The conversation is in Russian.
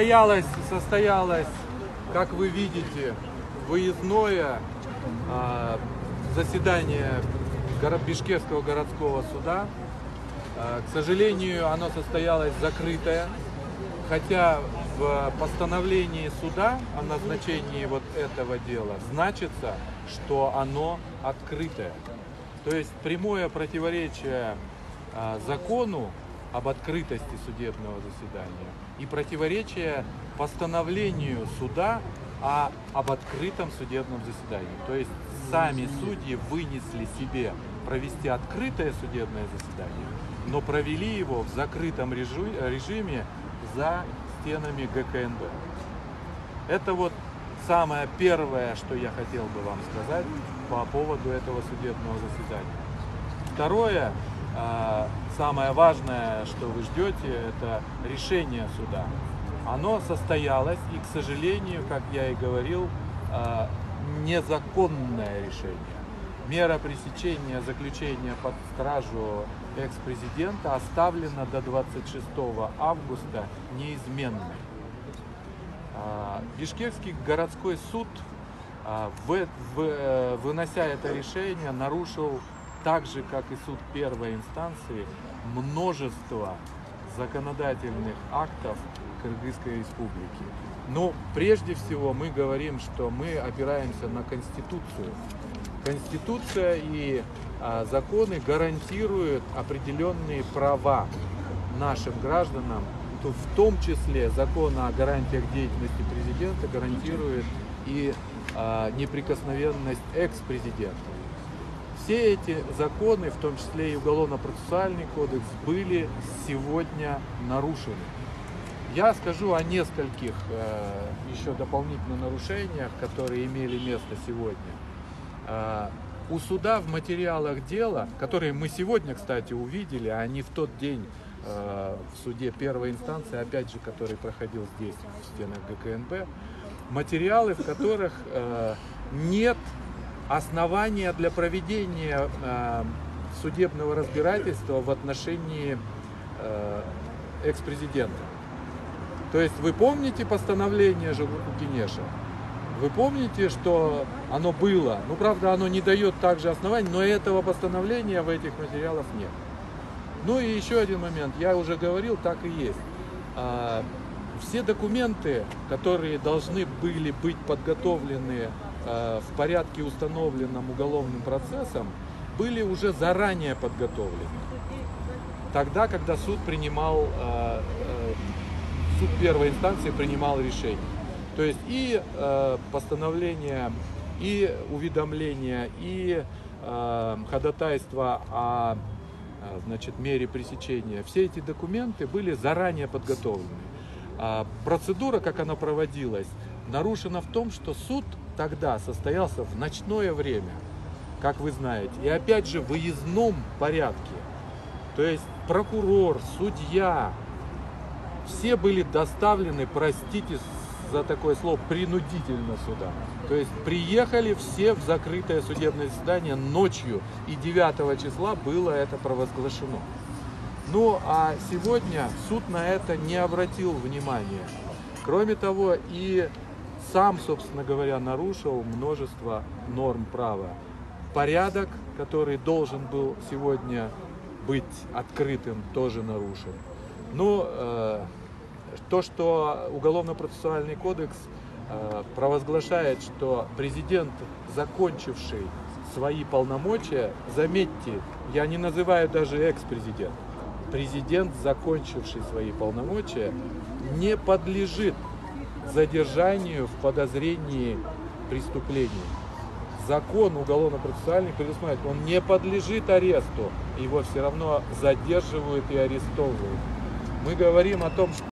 Состоялось, состоялось, как вы видите, выездное а, заседание Бишкекского городского суда. А, к сожалению, оно состоялось закрытое, хотя в постановлении суда о назначении вот этого дела значится, что оно открытое. То есть прямое противоречие а, закону об открытости судебного заседания и противоречие постановлению суда о, об открытом судебном заседании. То есть сами судьи вынесли себе провести открытое судебное заседание, но провели его в закрытом режи- режиме за стенами ГКНБ. Это вот самое первое, что я хотел бы вам сказать по поводу этого судебного заседания. Второе, самое важное, что вы ждете, это решение суда. Оно состоялось, и, к сожалению, как я и говорил, а, незаконное решение. Мера пресечения заключения под стражу экс-президента оставлена до 26 августа неизменной. А, Бишкекский городской суд, а, э, вынося это решение, нарушил так же, как и суд первой инстанции, множество законодательных актов Кыргызской республики. Но прежде всего мы говорим, что мы опираемся на Конституцию. Конституция и а, законы гарантируют определенные права нашим гражданам, то в том числе закон о гарантиях деятельности президента гарантирует и а, неприкосновенность экс-президента. Все эти законы, в том числе и Уголовно-процессуальный кодекс, были сегодня нарушены. Я скажу о нескольких э, еще дополнительных нарушениях, которые имели место сегодня. Э, у суда в материалах дела, которые мы сегодня, кстати, увидели, а не в тот день э, в суде первой инстанции, опять же, который проходил здесь, в стенах ГКНБ, материалы, в которых э, нет основания для проведения э, судебного разбирательства в отношении э, экс-президента. То есть вы помните постановление Жугурку Кенеша? Вы помните, что оно было? Ну, правда, оно не дает также оснований, но этого постановления в этих материалах нет. Ну и еще один момент. Я уже говорил, так и есть. Все документы, которые должны были быть подготовлены а, в порядке, установленном уголовным процессом, были уже заранее подготовлены. Тогда, когда суд принимал, а, э, суд первой инстанции принимал решение. То есть и э, постановление, и уведомление, и э, ходатайство о э, значит, мере пресечения, все эти документы были заранее подготовлены. А процедура, как она проводилась, нарушена в том, что суд тогда состоялся в ночное время, как вы знаете, и опять же в выездном порядке. То есть прокурор, судья, все были доставлены, простите за такое слово, принудительно сюда. То есть приехали все в закрытое судебное заседание ночью, и 9 числа было это провозглашено. Ну а сегодня суд на это не обратил внимания. Кроме того, и сам, собственно говоря, нарушил множество норм права. Порядок, который должен был сегодня быть открытым, тоже нарушен. Ну, э, то, что Уголовно-процессуальный кодекс э, провозглашает, что президент, закончивший свои полномочия, заметьте, я не называю даже экс-президент, президент, закончивший свои полномочия, не подлежит задержанию в подозрении преступления. Закон уголовно-процессуальный предусматривает, он не подлежит аресту, его все равно задерживают и арестовывают. Мы говорим о том, что